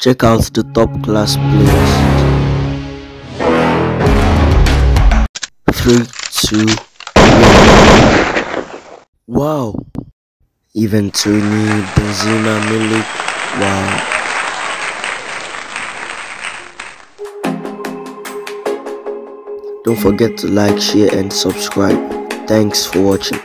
Check out the top class playlist. 3, 2, 1. Wow! Ivan Toney, Benzema, Milik, wow. Don't forget to like, share and subscribe. Thanks for watching.